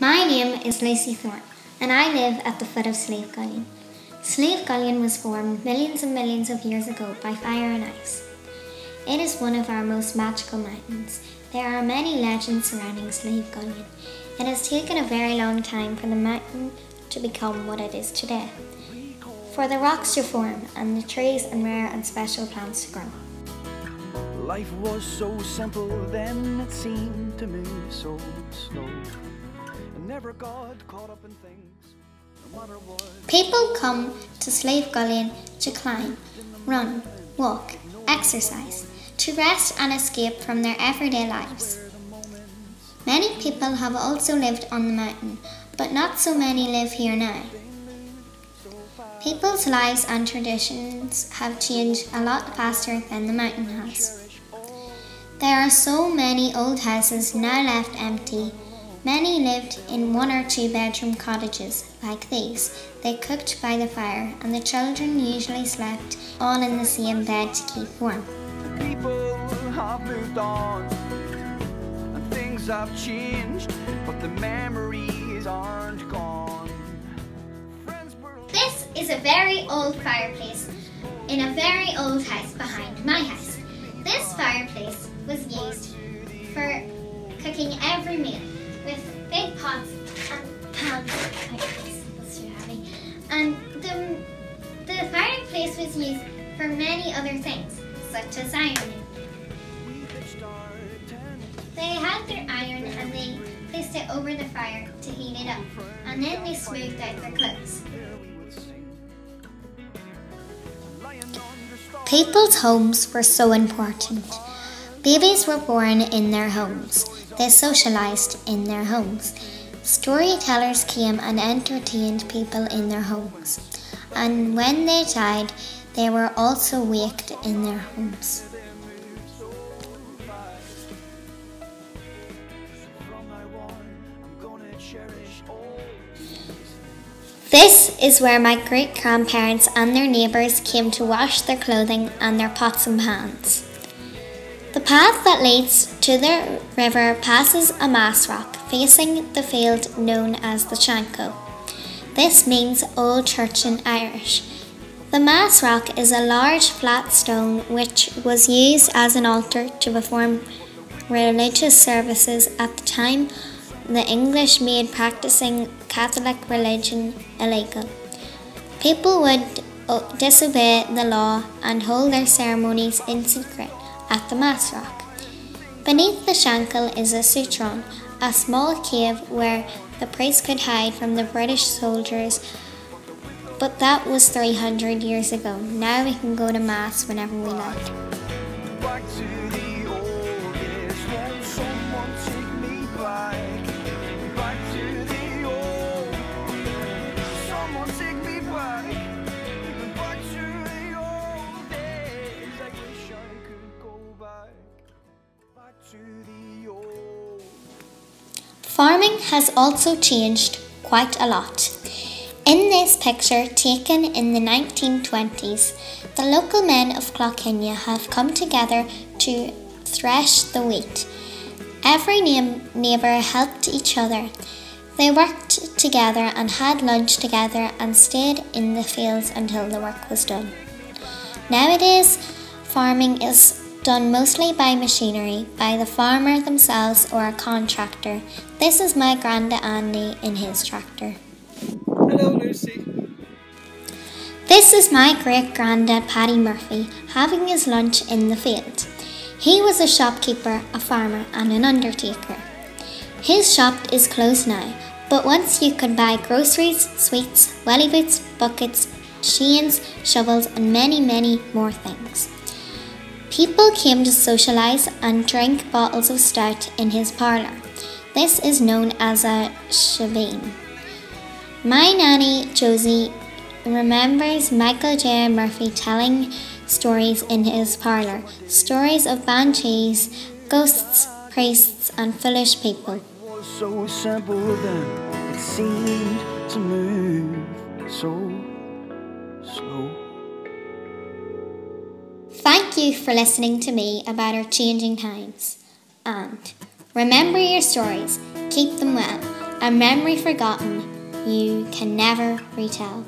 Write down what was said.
My name is Lucy Thorne, and I live at the foot of Slieve Gullion. Slieve Gullion was formed millions and millions of years ago by fire and ice. It is one of our most magical mountains. There are many legends surrounding Slieve Gullion. It has taken a very long time for the mountain to become what it is today, for the rocks to form and the trees and rare and special plants to grow. Life was so simple then it seemed to move so slow. People come to Slieve Gullion to climb, run, walk, exercise, to rest and escape from their everyday lives. Many people have also lived on the mountain, but not so many live here now. People's lives and traditions have changed a lot faster than the mountain has. There are so many old houses now left empty. Many lived in one or two bedroom cottages like these. They cooked by the fire, and the children usually slept all in the same bed to keep warm. People have moved on and things have changed, but the memories aren't gone. This is a very old fireplace in a very old house behind my house. This fireplace was used for cooking every meal with big pots and pans. Fireplace, that's too heavy. And the, the fireplace was used for many other things, such as ironing. They had their iron and they placed it over the fire to heat it up, and then they smoothed out their clothes. People's homes were so important. Babies were born in their homes. They socialized in their homes. Storytellers came and entertained people in their homes. And when they died, they were also waked in their homes. This is where my great grandparents and their neighbours came to wash their clothing and their pots and pans. The path that leads to the river passes a mass rock facing the field known as the Shankill. This means Old Church in Irish. The Mass Rock is a large flat stone which was used as an altar to perform religious services at the time the English made practicing Catholic religion illegal. People would disobey the law and hold their ceremonies in secret at the Mass Rock. Beneath the Shankill is a souterrain, a small cave where the priest could hide from the British soldiers. But that was 300 years ago. Now we can go to Mass whenever we like. Farming has also changed quite a lot. In this picture taken in the 1920s, the local men of Cloghinny have come together to thresh the wheat. Every neighbour helped each other. They worked together and had lunch together and stayed in the fields until the work was done. Nowadays, farming is done mostly by machinery, by the farmer themselves or a contractor. This is my granda Andy in his tractor. Hello, Lucy. This is my great granddad Paddy Murphy having his lunch in the field. He was a shopkeeper, a farmer, and an undertaker. His shop is closed now, but once you could buy groceries, sweets, welly boots, buckets, chains, shovels, and many, many more things. People came to socialise and drink bottles of stout in his parlour. This is known as a shebeen. My nanny Josie remembers Michael J. Murphy telling stories in his parlour stories of banshees, ghosts, priests, and foolish people. so simple then it seemed to move so slow. Thank you for listening to me about our changing times. And remember your stories, keep them well, a memory forgotten you can never retell.